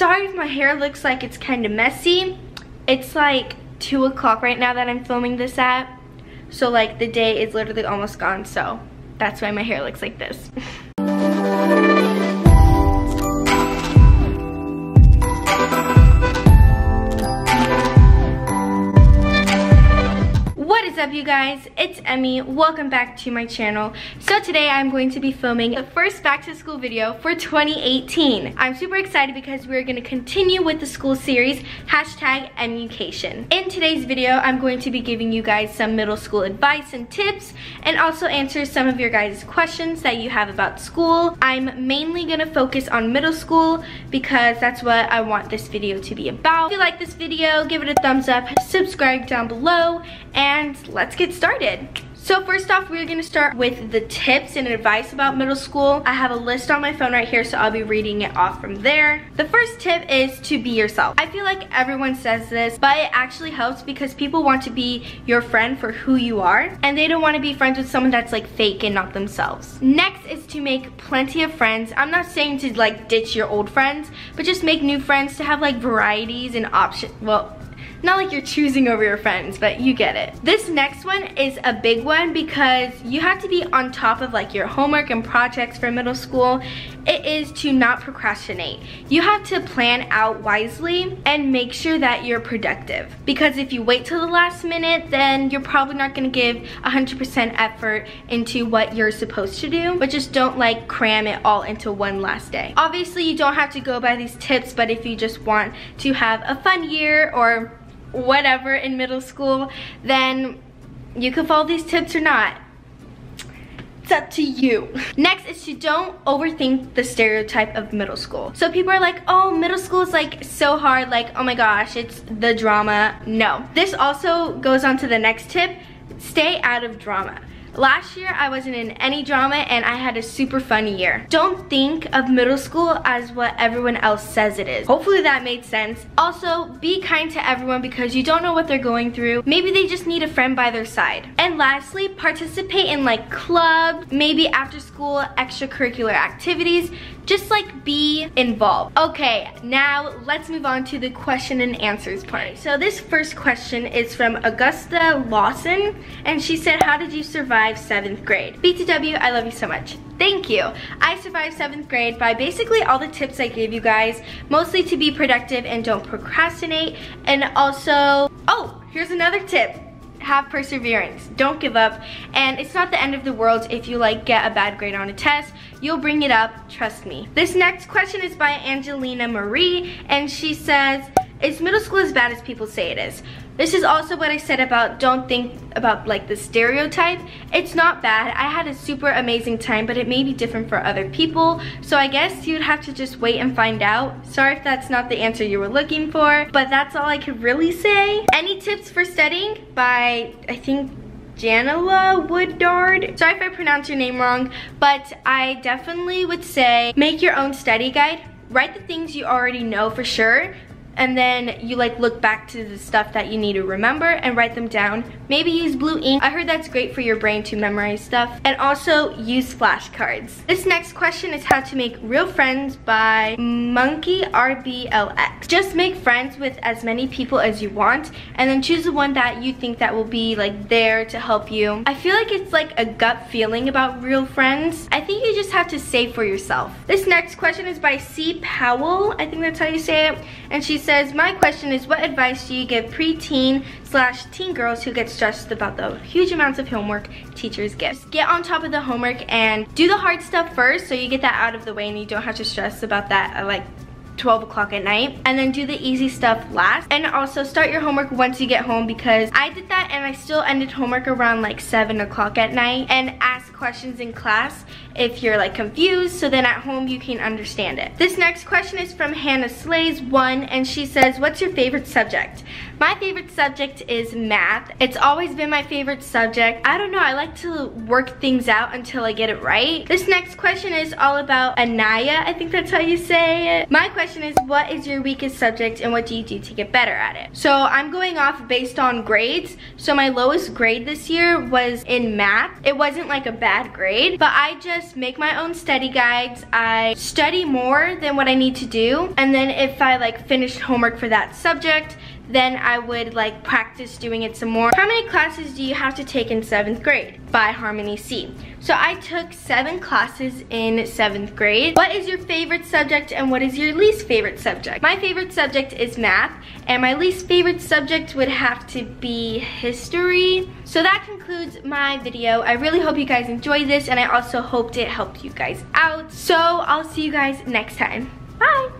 Sorry if my hair looks like it's kind of messy. It's like 2 o'clock right now that I'm filming this at. So like the day is literally almost gone, so that's why my hair looks like this. up you guys? It's Emmye. Welcome back to my channel. So today I'm going to be filming the first back to school video for 2018 I'm super excited because we're going to continue with the school series hashtag Emucation in today's video I'm going to be giving you guys some middle school advice and tips and also answer some of your guys questions that you have about school. I'm mainly going to focus on middle school because that's what I want this video to be about. If you like this video give it a thumbs up subscribe down below and let's get started. So first off, we're gonna start with the tips and advice about middle school. I have a list on my phone right here, so I'll be reading it off from there. The first tip is to be yourself. I feel like everyone says this, but it actually helps because people want to be your friend for who you are, and they don't wanna be friends with someone that's like fake and not themselves. Next is to make plenty of friends. I'm not saying to like ditch your old friends, but just make new friends to have like varieties and options. Well, not like you're choosing over your friends, but you get it. This next one is a big one because you have to be on top of like your homework and projects for middle school. It is to not procrastinate. You have to plan out wisely and make sure that you're productive. Because if you wait till the last minute, then you're probably not gonna give 100% effort into what you're supposed to do, but just don't like cram it all into one last day. Obviously, you don't have to go by these tips, but if you just want to have a fun year or whatever in middle school, then you can follow these tips or not. It's up to you. Next is to don't overthink the stereotype of middle school. So people are like, oh, middle school is like so hard, like, oh my gosh, it's the drama. No. This also goes on to the next tip, stay out of drama. Last year, I wasn't in any drama and I had a super fun year. Don't think of middle school as what everyone else says it is. Hopefully that made sense. Also, be kind to everyone because you don't know what they're going through. Maybe they just need a friend by their side. And lastly, participate in like clubs, maybe after school extracurricular activities just like be involved. Okay, now let's move on to the question and answers part. So this first question is from Augusta Lawson, and she said, how did you survive seventh grade? BTW, I love you so much. Thank you. I survived seventh grade by basically all the tips I gave you guys, mostly to be productive and don't procrastinate, and also, oh, here's another tip have perseverance. Don't give up. And it's not the end of the world if you like get a bad grade on a test. You'll bring it up. Trust me. This next question is by Angelina Marie and she says is middle school as bad as people say it is this is also what I said about don't think about like the stereotype. It's not bad. I had a super amazing time, but it may be different for other people. So I guess you'd have to just wait and find out. Sorry if that's not the answer you were looking for, but that's all I could really say. Any tips for studying by, I think, Janela Woodard. Sorry if I pronounce your name wrong, but I definitely would say make your own study guide. Write the things you already know for sure, and then you like look back to the stuff that you need to remember and write them down. Maybe use blue ink. I heard that's great for your brain to memorize stuff. And also use flashcards. This next question is how to make real friends by Monkey RBLX. Just make friends with as many people as you want and then choose the one that you think that will be like there to help you. I feel like it's like a gut feeling about real friends. I think you just have to say for yourself. This next question is by C. Powell. I think that's how you say it. And she says, my question is what advice do you give preteen slash teen girls who get stressed about the huge amounts of homework teachers give? Just get on top of the homework and do the hard stuff first so you get that out of the way and you don't have to stress about that uh, like 12 o'clock at night. And then do the easy stuff last. And also start your homework once you get home because I did that and I still ended homework around like 7 o'clock at night and ask questions in class if you're like confused so then at home you can understand it. This next question is from Hannah Slays 1 and she says what's your favorite subject? My favorite subject is math. It's always been my favorite subject. I don't know, I like to work things out until I get it right. This next question is all about Anaya, I think that's how you say it. My question question is what is your weakest subject and what do you do to get better at it? So I'm going off based on grades. So my lowest grade this year was in math. It wasn't like a bad grade, but I just just make my own study guides. I study more than what I need to do. And then if I like finished homework for that subject, then I would like practice doing it some more. How many classes do you have to take in seventh grade? By Harmony C. So I took seven classes in seventh grade. What is your favorite subject and what is your least favorite subject? My favorite subject is math and my least favorite subject would have to be history. So that concludes my video. I really hope you guys enjoyed this and I also hoped it helped you guys out. So I'll see you guys next time. Bye!